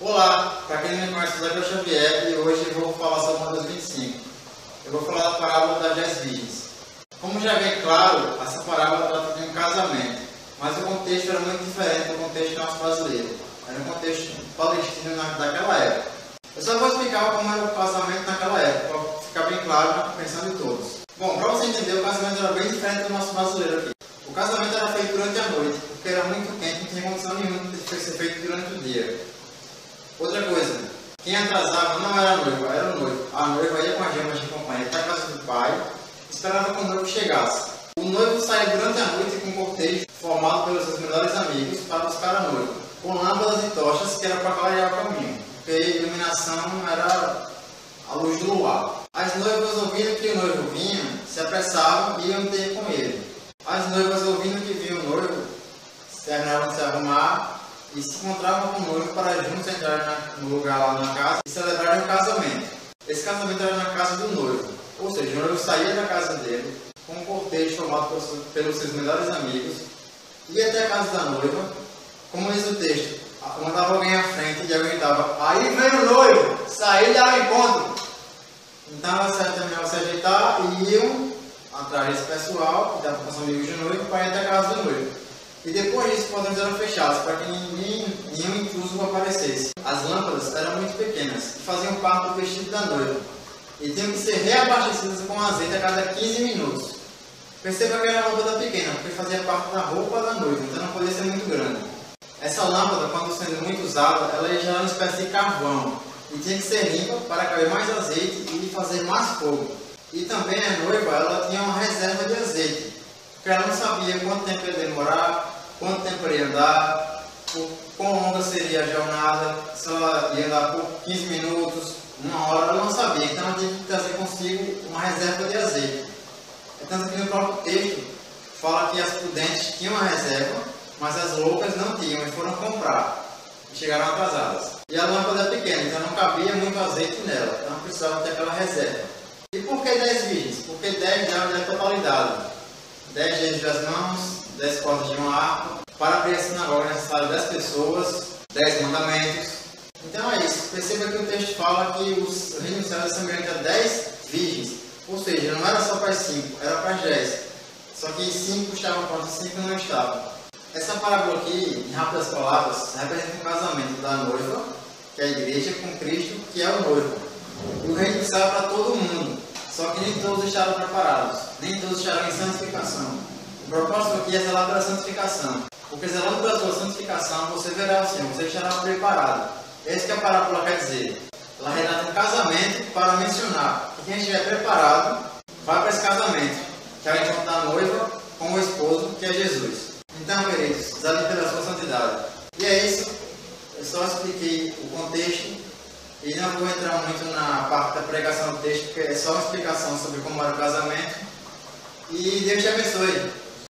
Olá, para quem não me conhece, eu sou Xavier e hoje eu vou falar sobre Mateus 25. Eu vou falar da parábola das 10 virgens. Como já vem claro, essa parábola trata de um casamento, mas o contexto era muito diferente do contexto nosso brasileiro. Era um contexto palestino daquela época. Eu só vou explicar como era o casamento naquela época, para ficar bem claro na compreensão de todos. Bom, para você entender, o casamento era bem diferente do nosso brasileiro aqui. O casamento era feito durante a noite, porque era muito quente, não tinha condição nenhuma de ser feito durante o dia. Quem atrasava não era a noiva, era o noivo. A noiva ia com as gemas de companhia para a casa do pai, esperava que o noivo chegasse. O noivo saía durante a noite com um cortejo formado pelos seus melhores amigos para buscar a noiva, com lâmpadas e tochas que era para clarear o caminho, porque a iluminação era a luz do luar. As noivas ouvindo que o noivo vinha, se apressavam e iam ter com ele. As noivas ouvindo que vinha o noivo, terminavam de se arrumar e se encontravam com o noivo para juntos entrar no lugar lá na casa e celebrarem o casamento. Esse casamento era na casa do noivo, ou seja, o noivo saía da casa dele com um cortejo formado pelos seus melhores amigos, ia até a casa da noiva, como diz o texto, mandava alguém à frente e alguém estava, aí vem o noivo, saí e ao encontro. Então elas terminavam se ajeitar e iam atrás desse pessoal, que estava com os amigos de noivo, para ir até a casa do noivo. E depois disso, os portões eram fechados para que ninguém, nenhum intruso aparecesse. As lâmpadas eram muito pequenas e faziam parte do vestido da noiva e tinham que ser reabastecidas com azeite a cada 15 minutos. Perceba que era uma lâmpada pequena, porque fazia parte da roupa da noiva, então não podia ser muito grande. Essa lâmpada, quando sendo muito usada, ela já era uma espécie de carvão e tinha que ser limpa para caber mais azeite e fazer mais fogo. E também a noiva ela tinha uma reserva de azeite, porque ela não sabia quanto tempo ia demorar, quanto tempo ele ia andar, quão longa seria a jornada, se ela ia andar por 15 minutos, uma hora, ela não sabia. Então ela tinha que trazer consigo uma reserva de azeite. Então aqui no próprio texto fala que as prudentes tinham uma reserva, mas as loucas não tinham e foram comprar. E chegaram atrasadas. E a lâmpada é pequena, então não cabia muito azeite nela. Então precisava ter aquela reserva. E por que 10 virgens? Porque 10 dá a totalidade. 10 dedos das mãos, dez cordas de uma harpa. Para abrir a sinagoga é necessário dez pessoas, dez mandamentos. Então é isso. Perceba que o texto fala que os do céu é semelhante a dez virgens. Ou seja, não era só para cinco, era para as dez. Só que cinco estavam prontas e cinco não estavam. Essa parábola aqui, em rápidas palavras, representa o casamento da noiva, que é a igreja, com Cristo, que é o noivo. E o reino do céu é para todo mundo. Só que nem todos estavam preparados, nem todos estavam em santificação. O propósito aqui é zelar pela santificação. Porque zelando pela sua santificação, você verá o Senhor, você estará preparado. É isso que a parábola quer dizer. Ela relata um casamento para mencionar que quem estiver preparado vai para esse casamento, que é o encontro da noiva com o esposo, que é Jesus. Então, queridos, zelem pela sua santidade. E é isso. Eu só expliquei o contexto e não vou entrar muito na parte da pregação do texto, porque é só uma explicação sobre como era o casamento. E Deus te abençoe.